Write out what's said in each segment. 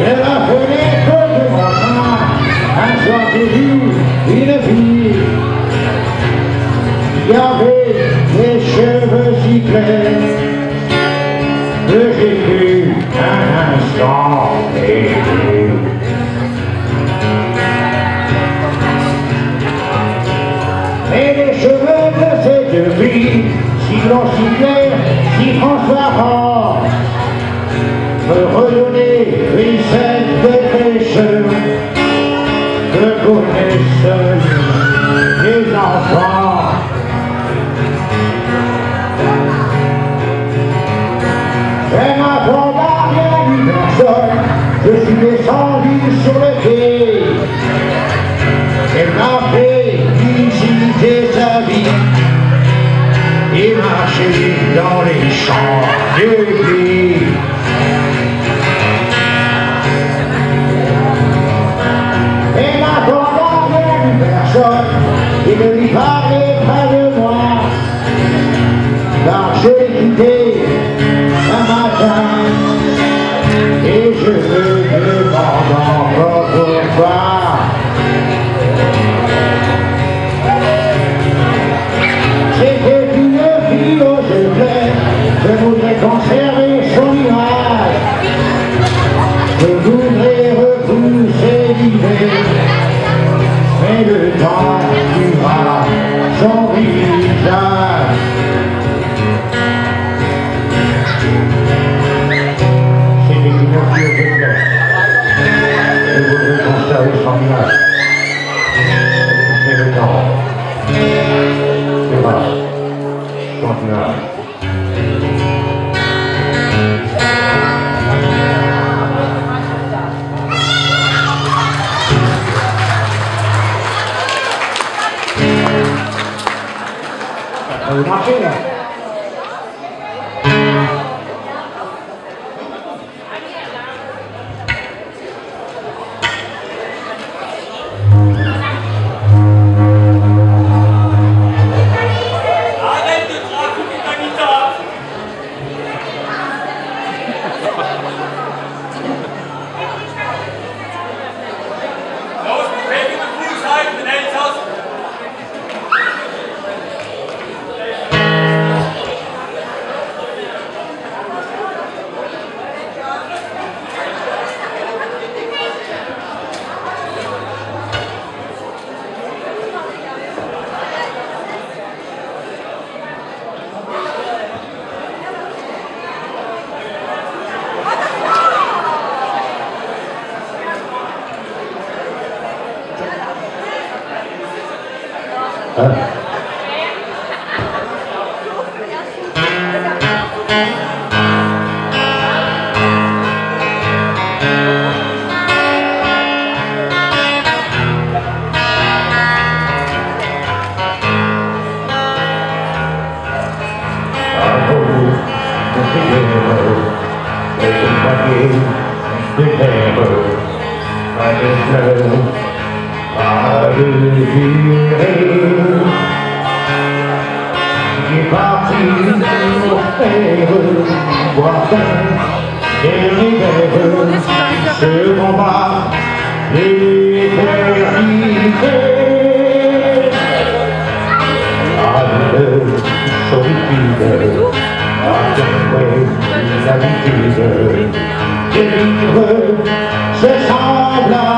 et la de mon train. Un soir dans les champs de blé. Et n'attendant rien d'une personne et de lui parler près de moi, car je l'ai quitté un matin et je me demande encore pourquoi. Not. à. They can fucking, they can't move. I just know. Ar vire J'ai parti sur terre Voir faire des rivières Se combat l'éternité Alle solitude Attendez les habitudes Délivre ce semblable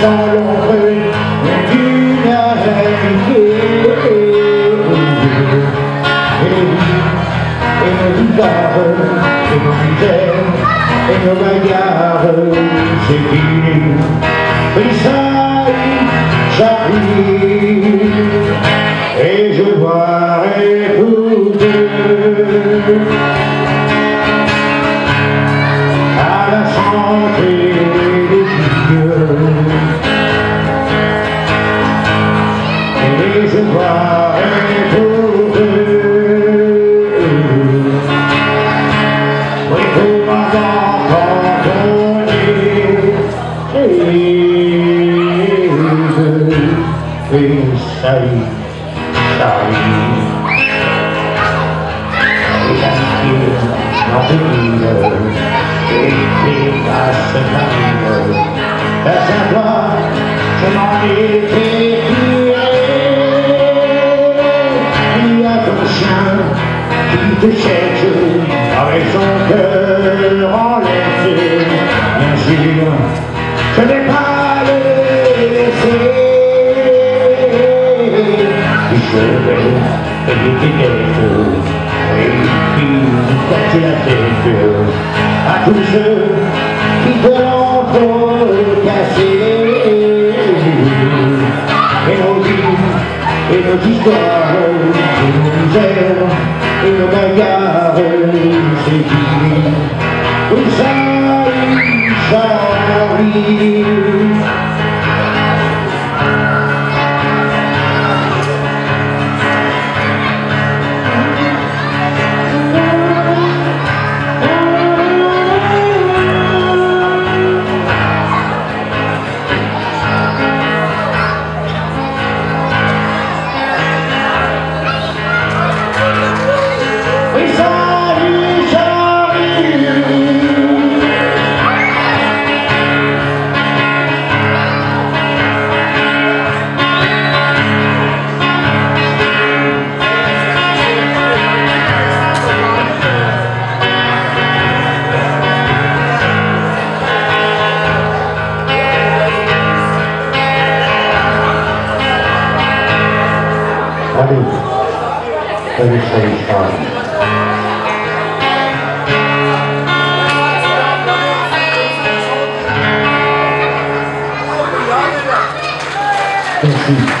sans l'ombre d'une amitié. Et Já vi e je vois tudo. Et saillit, saillit c'est toi, je m'en ai fait Il y a ton chien qui te cherche avec son cœur en laissé. Bien sûr, je n'ai Je vais éviter quelque chose. Et puis, casser la tête à tous ceux qui te l'ont casser. Et nos vies, et nos histoires, et salut, salut, salut. Merci.